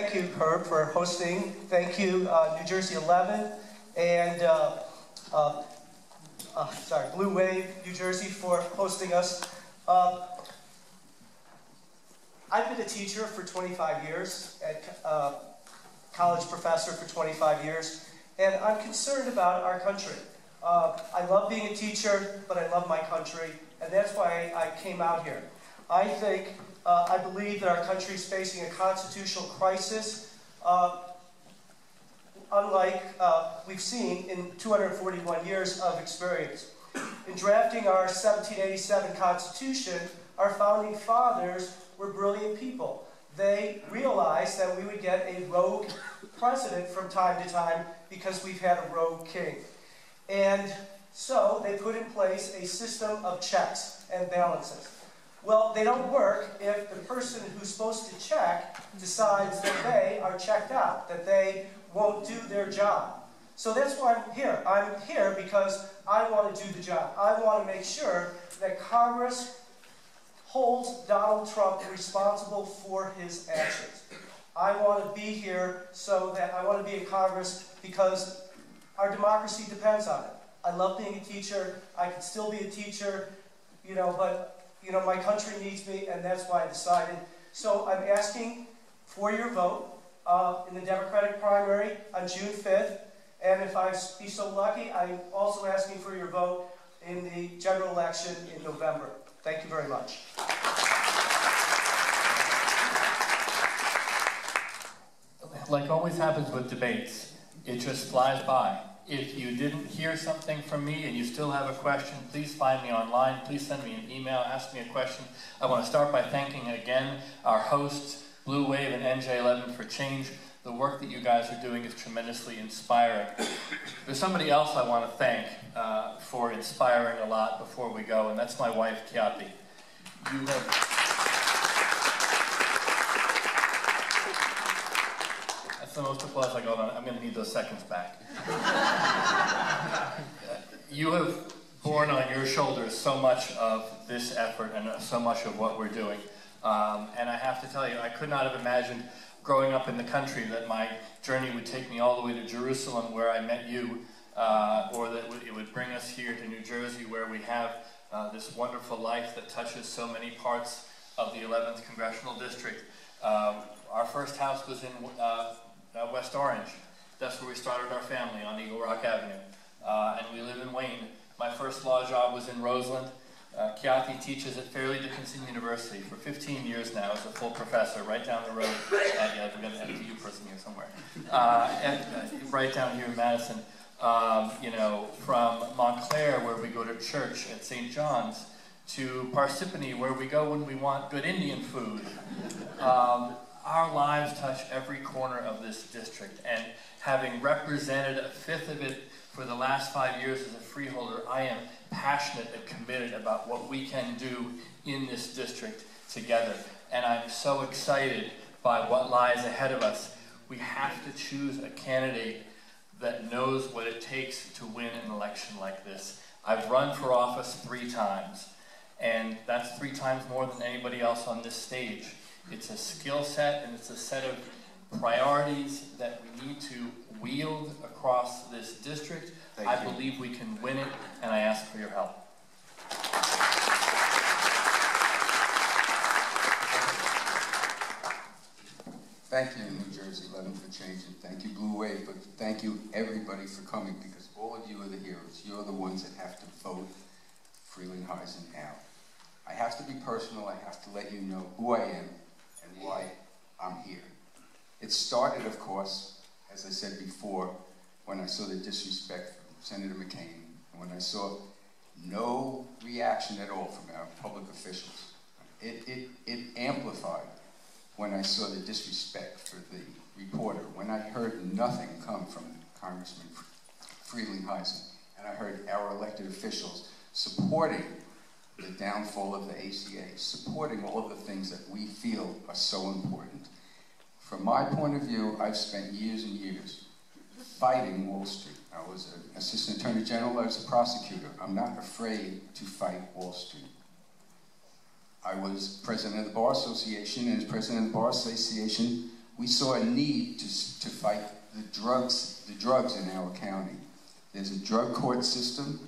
Thank you, Herb, for hosting. Thank you, uh, New Jersey 11, and uh, uh, uh, sorry, Blue Wave, New Jersey, for hosting us. Uh, I've been a teacher for 25 years, and uh, college professor for 25 years, and I'm concerned about our country. Uh, I love being a teacher, but I love my country, and that's why I came out here. I think, uh, I believe that our country is facing a constitutional crisis, uh, unlike uh, we've seen in 241 years of experience. In drafting our 1787 Constitution, our founding fathers were brilliant people. They realized that we would get a rogue president from time to time because we've had a rogue king. And so they put in place a system of checks and balances. Well, they don't work if the person who's supposed to check decides that they are checked out, that they won't do their job. So that's why I'm here. I'm here because I want to do the job. I want to make sure that Congress holds Donald Trump responsible for his actions. I want to be here so that I want to be in Congress because our democracy depends on it. I love being a teacher. I can still be a teacher, you know, but you know my country needs me, and that's why I decided. So I'm asking for your vote uh, in the Democratic primary on June 5th, and if I be so lucky, I'm also asking for your vote in the general election in November. Thank you very much. Like always happens with debates, it just flies by. If you didn't hear something from me and you still have a question, please find me online. Please send me an email, ask me a question. I want to start by thanking again our hosts, Blue Wave and NJ11 for Change. The work that you guys are doing is tremendously inspiring. There's somebody else I want to thank uh, for inspiring a lot before we go, and that's my wife, Khyati. You have... the most applause I got on. I'm going to need those seconds back. you have borne on your shoulders so much of this effort and so much of what we're doing. Um, and I have to tell you, I could not have imagined growing up in the country that my journey would take me all the way to Jerusalem where I met you, uh, or that it would bring us here to New Jersey where we have uh, this wonderful life that touches so many parts of the 11th Congressional District. Um, our first house was in uh, uh, West Orange. That's where we started our family on Eagle Rock Avenue. Uh, and we live in Wayne. My first law job was in Roseland. Uh, teaches at Fairleigh Dickinson University for 15 years now as a full professor right down the road. At, yeah, we're going to have person here somewhere. Uh, and, uh, right down here in Madison. Um, you know, from Montclair, where we go to church at St. John's, to Parsippany, where we go when we want good Indian food. Um, our lives touch every corner of this district, and having represented a fifth of it for the last five years as a freeholder, I am passionate and committed about what we can do in this district together. And I'm so excited by what lies ahead of us. We have to choose a candidate that knows what it takes to win an election like this. I've run for office three times, and that's three times more than anybody else on this stage. It's a skill set and it's a set of priorities that we need to wield across this district. Thank I you. believe we can win it, and I ask for your help. Thank you, New Jersey 11 for changing. Thank you, Blue Wave, but thank you, everybody, for coming, because all of you are the heroes. You're the ones that have to vote Frelinghuysen out. I have to be personal. I have to let you know who I am why I'm here. It started, of course, as I said before, when I saw the disrespect from Senator McCain, when I saw no reaction at all from our public officials. It, it, it amplified when I saw the disrespect for the reporter, when I heard nothing come from Congressman Frelinghuysen, and I heard our elected officials supporting the downfall of the ACA, supporting all of the things that we feel are so important. From my point of view, I've spent years and years fighting Wall Street. I was an assistant attorney general, I was a prosecutor. I'm not afraid to fight Wall Street. I was president of the Bar Association, and as president of the Bar Association, we saw a need to, to fight the drugs, the drugs in our county. There's a drug court system,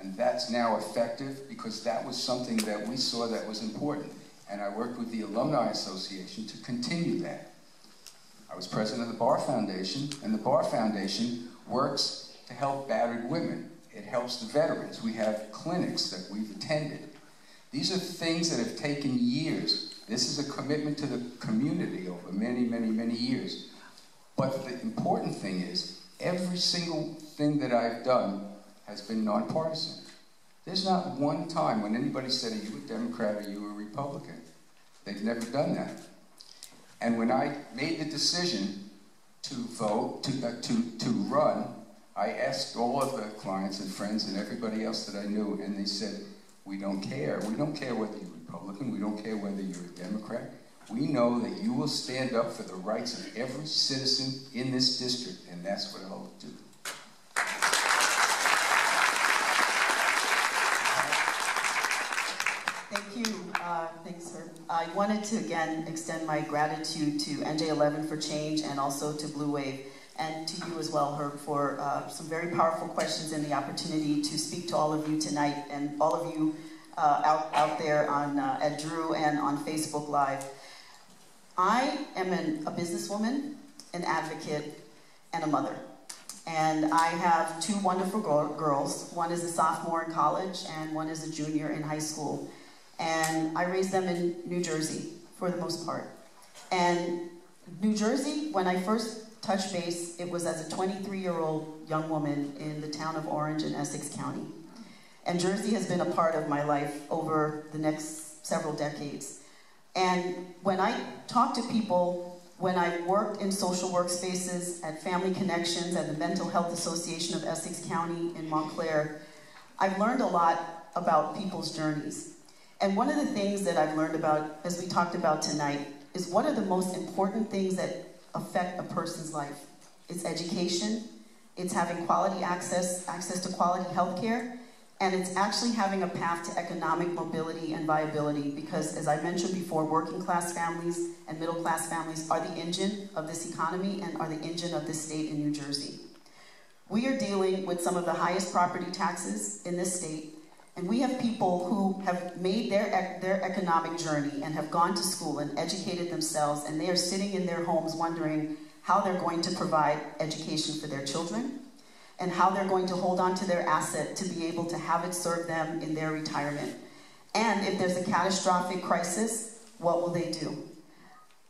and that's now effective because that was something that we saw that was important. And I worked with the Alumni Association to continue that. I was president of the Bar Foundation, and the Bar Foundation works to help battered women. It helps the veterans. We have clinics that we've attended. These are things that have taken years. This is a commitment to the community over many, many, many years. But the important thing is, every single thing that I've done has been nonpartisan. There's not one time when anybody said, are you a Democrat or are you a Republican? They've never done that. And when I made the decision to vote, to, uh, to, to run, I asked all of the clients and friends and everybody else that I knew, and they said, we don't care. We don't care whether you're Republican. We don't care whether you're a Democrat. We know that you will stand up for the rights of every citizen in this district, and that's what I'll do. Thank you. Uh, thanks, sir. I wanted to again extend my gratitude to NJ11 for Change and also to Blue Wave and to you as well, Herb, for uh, some very powerful questions and the opportunity to speak to all of you tonight and all of you uh, out, out there on, uh, at Drew and on Facebook Live. I am an, a businesswoman, an advocate, and a mother. And I have two wonderful girls. One is a sophomore in college, and one is a junior in high school. And I raised them in New Jersey, for the most part. And New Jersey, when I first touched base, it was as a 23-year-old young woman in the town of Orange in Essex County. And Jersey has been a part of my life over the next several decades. And when I talk to people, when I worked in social work spaces at Family Connections and the Mental Health Association of Essex County in Montclair, I've learned a lot about people's journeys. And one of the things that I've learned about, as we talked about tonight, is what are the most important things that affect a person's life? It's education, it's having quality access, access to quality health care, and it's actually having a path to economic mobility and viability because, as I mentioned before, working class families and middle class families are the engine of this economy and are the engine of this state in New Jersey. We are dealing with some of the highest property taxes in this state, and we have people who have made their, their economic journey and have gone to school and educated themselves, and they are sitting in their homes wondering how they're going to provide education for their children, and how they're going to hold on to their asset to be able to have it serve them in their retirement. And if there's a catastrophic crisis, what will they do?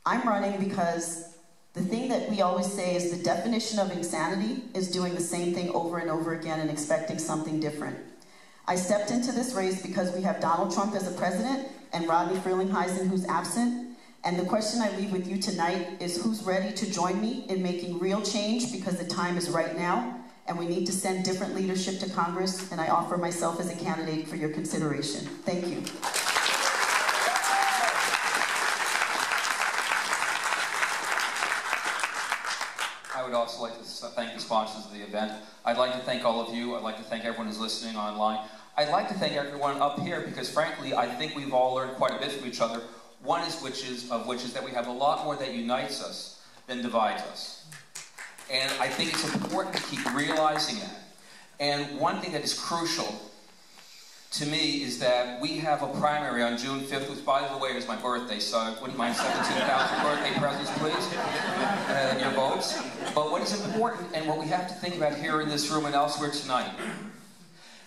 I'm running because the thing that we always say is the definition of insanity is doing the same thing over and over again and expecting something different. I stepped into this race because we have Donald Trump as a president and Rodney Frelinghuysen who's absent. And the question I leave with you tonight is who's ready to join me in making real change because the time is right now and we need to send different leadership to Congress, and I offer myself as a candidate for your consideration. Thank you. I would also like to thank the sponsors of the event. I'd like to thank all of you. I'd like to thank everyone who's listening online. I'd like to thank everyone up here because frankly, I think we've all learned quite a bit from each other. One is which is, of which is that we have a lot more that unites us than divides us. And I think it's important to keep realizing that. And one thing that is crucial to me is that we have a primary on June 5th, which by the way is my birthday, so I wouldn't mind 17,000 birthday presents, please, and uh, your votes. But what is important, and what we have to think about here in this room and elsewhere tonight,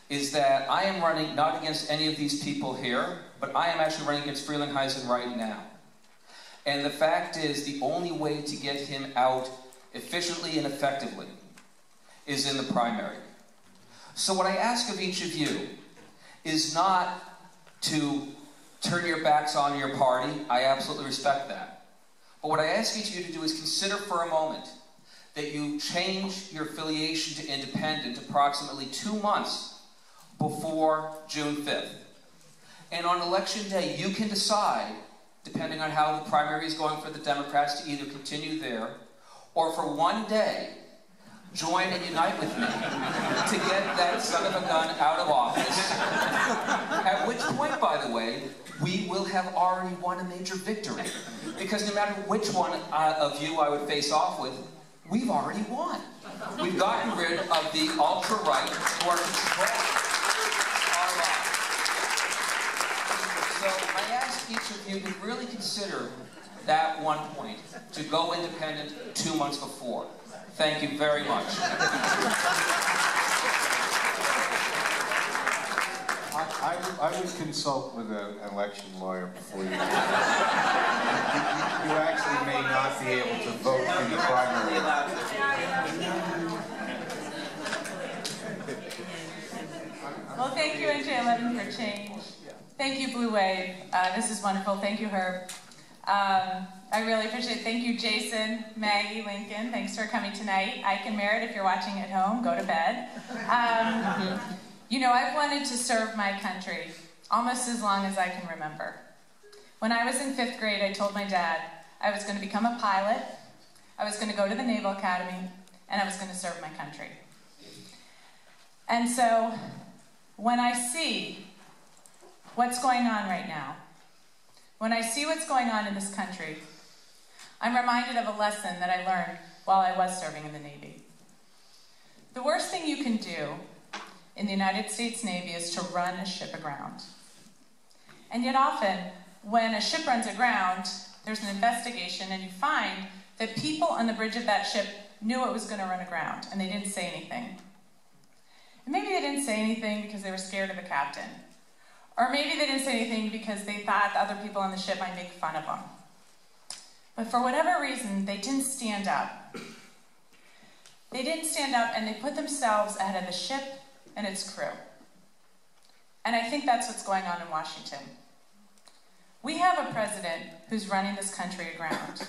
is that I am running not against any of these people here, but I am actually running against Frelinghuysen right now. And the fact is, the only way to get him out efficiently and effectively is in the primary. So what I ask of each of you is not to turn your backs on your party. I absolutely respect that. But what I ask each of you to do is consider for a moment that you change your affiliation to independent approximately two months before June 5th. And on election day, you can decide, depending on how the primary is going for the Democrats, to either continue there or for one day, join and unite with me to get that son of a gun out of office. At which point, by the way, we will have already won a major victory. Because no matter which one uh, of you I would face off with, we've already won. We've gotten rid of the ultra-right who are controlling our lives. So I ask each of you to really consider that one point, to go independent two months before. Thank you very much. I, I would- I would consult with an election lawyer before you. You you actually may not be able to vote in the primary. Well, thank you, NJ11, for change. Thank you, Blue Wave. Uh, this is wonderful. Thank you, Herb. Um, I really appreciate it. Thank you, Jason, Maggie, Lincoln. Thanks for coming tonight. Ike and Merritt, if you're watching at home, go to bed. Um, you know, I've wanted to serve my country almost as long as I can remember. When I was in fifth grade, I told my dad I was going to become a pilot, I was going to go to the Naval Academy, and I was going to serve my country. And so, when I see what's going on right now, when I see what's going on in this country, I'm reminded of a lesson that I learned while I was serving in the Navy. The worst thing you can do in the United States Navy is to run a ship aground. And yet, often, when a ship runs aground, there's an investigation, and you find that people on the bridge of that ship knew it was going to run aground, and they didn't say anything. And maybe they didn't say anything because they were scared of the captain. Or maybe they didn't say anything because they thought the other people on the ship might make fun of them. But for whatever reason, they didn't stand up. They didn't stand up and they put themselves ahead of the ship and its crew. And I think that's what's going on in Washington. We have a president who's running this country aground.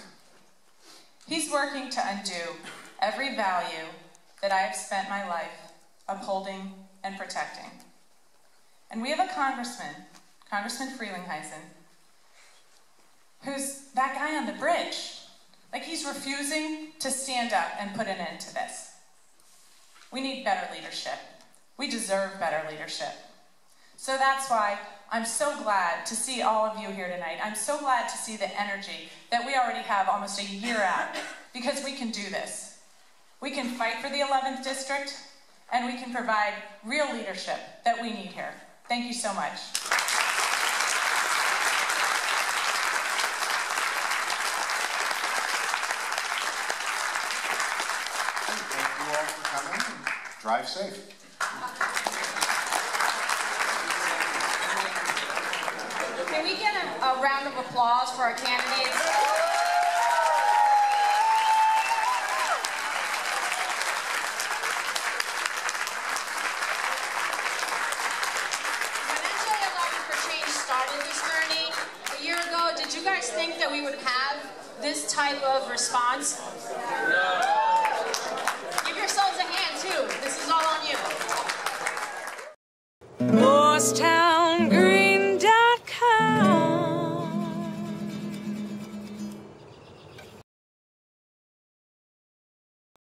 He's working to undo every value that I have spent my life upholding and protecting. And we have a congressman, Congressman Frelinghuysen, who's that guy on the bridge. Like he's refusing to stand up and put an end to this. We need better leadership. We deserve better leadership. So that's why I'm so glad to see all of you here tonight. I'm so glad to see the energy that we already have almost a year out because we can do this. We can fight for the 11th district and we can provide real leadership that we need here. Thank you so much. Thank you all for coming. Drive safe. Can we get a, a round of applause for our candidates? did you guys think that we would have this type of response? No.